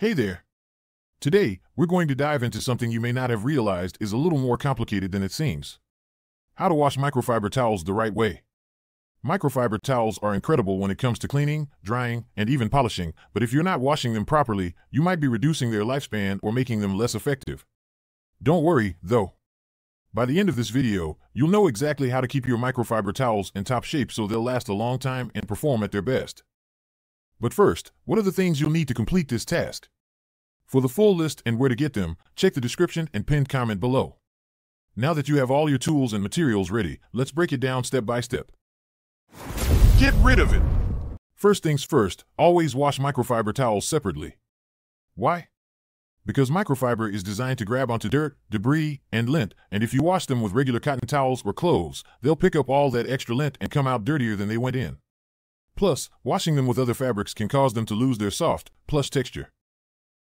Hey there. Today, we're going to dive into something you may not have realized is a little more complicated than it seems. How to wash microfiber towels the right way. Microfiber towels are incredible when it comes to cleaning, drying, and even polishing, but if you're not washing them properly, you might be reducing their lifespan or making them less effective. Don't worry, though. By the end of this video, you'll know exactly how to keep your microfiber towels in top shape so they'll last a long time and perform at their best. But first, what are the things you'll need to complete this task? For the full list and where to get them, check the description and pinned comment below. Now that you have all your tools and materials ready, let's break it down step by step. Get rid of it! First things first, always wash microfiber towels separately. Why? Because microfiber is designed to grab onto dirt, debris, and lint, and if you wash them with regular cotton towels or clothes, they'll pick up all that extra lint and come out dirtier than they went in. Plus, washing them with other fabrics can cause them to lose their soft, plush texture.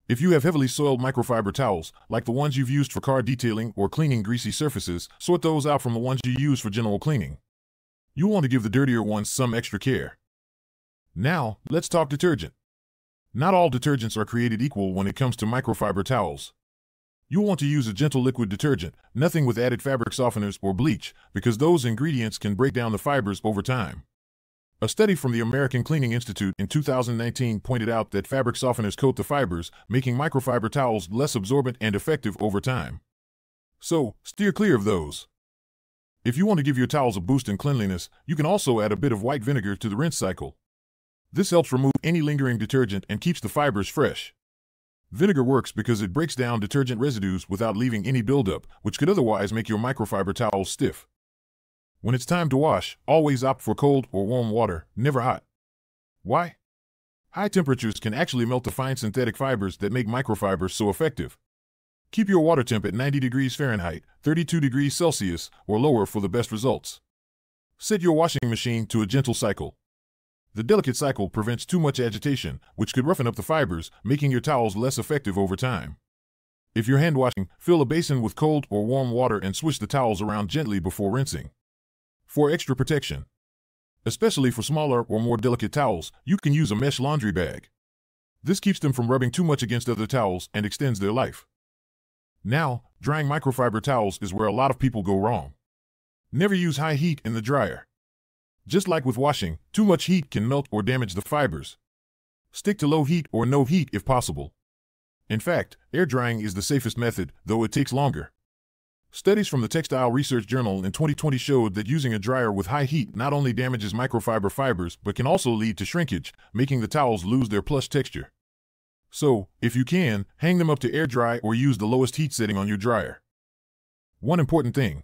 If you have heavily soiled microfiber towels, like the ones you've used for car detailing or cleaning greasy surfaces, sort those out from the ones you use for general cleaning. You'll want to give the dirtier ones some extra care. Now, let's talk detergent. Not all detergents are created equal when it comes to microfiber towels. You'll want to use a gentle liquid detergent, nothing with added fabric softeners or bleach, because those ingredients can break down the fibers over time. A study from the American Cleaning Institute in 2019 pointed out that fabric softeners coat the fibers, making microfiber towels less absorbent and effective over time. So, steer clear of those. If you want to give your towels a boost in cleanliness, you can also add a bit of white vinegar to the rinse cycle. This helps remove any lingering detergent and keeps the fibers fresh. Vinegar works because it breaks down detergent residues without leaving any buildup, which could otherwise make your microfiber towels stiff. When it's time to wash, always opt for cold or warm water, never hot. Why? High temperatures can actually melt the fine synthetic fibers that make microfibers so effective. Keep your water temp at 90 degrees Fahrenheit, 32 degrees Celsius, or lower for the best results. Set your washing machine to a gentle cycle. The delicate cycle prevents too much agitation, which could roughen up the fibers, making your towels less effective over time. If you're hand washing, fill a basin with cold or warm water and swish the towels around gently before rinsing. For extra protection, especially for smaller or more delicate towels, you can use a mesh laundry bag. This keeps them from rubbing too much against other towels and extends their life. Now, drying microfiber towels is where a lot of people go wrong. Never use high heat in the dryer. Just like with washing, too much heat can melt or damage the fibers. Stick to low heat or no heat if possible. In fact, air drying is the safest method, though it takes longer. Studies from the Textile Research Journal in 2020 showed that using a dryer with high heat not only damages microfiber fibers but can also lead to shrinkage, making the towels lose their plush texture. So, if you can, hang them up to air dry or use the lowest heat setting on your dryer. One important thing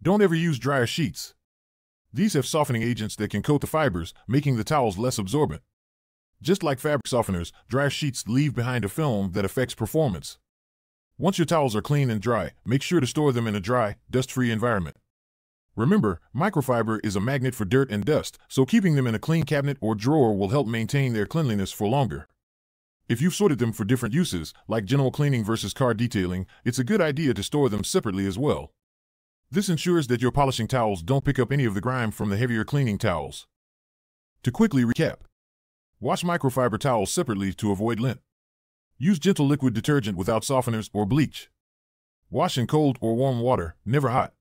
don't ever use dryer sheets. These have softening agents that can coat the fibers, making the towels less absorbent. Just like fabric softeners, dryer sheets leave behind a film that affects performance. Once your towels are clean and dry, make sure to store them in a dry, dust-free environment. Remember, microfiber is a magnet for dirt and dust, so keeping them in a clean cabinet or drawer will help maintain their cleanliness for longer. If you've sorted them for different uses, like general cleaning versus car detailing, it's a good idea to store them separately as well. This ensures that your polishing towels don't pick up any of the grime from the heavier cleaning towels. To quickly recap, wash microfiber towels separately to avoid lint. Use gentle liquid detergent without softeners or bleach. Wash in cold or warm water, never hot.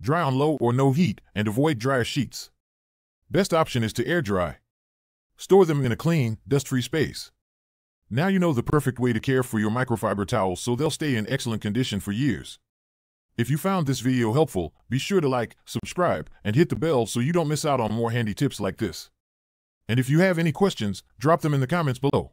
Dry on low or no heat and avoid dryer sheets. Best option is to air dry. Store them in a clean, dust-free space. Now you know the perfect way to care for your microfiber towels so they'll stay in excellent condition for years. If you found this video helpful, be sure to like, subscribe, and hit the bell so you don't miss out on more handy tips like this. And if you have any questions, drop them in the comments below.